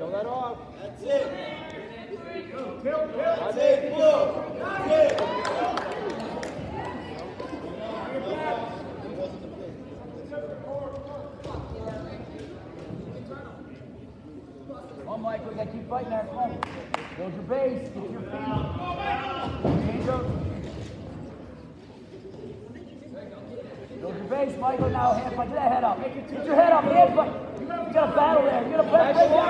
That's it, blue. That's it. Come on, Michael, you gotta keep fighting. Come on. Build your base. Get your feet. Build your base, Michael. Now hand fight. Get that head up. Get your head up. Hand fight. You got a battle there. You got a battle.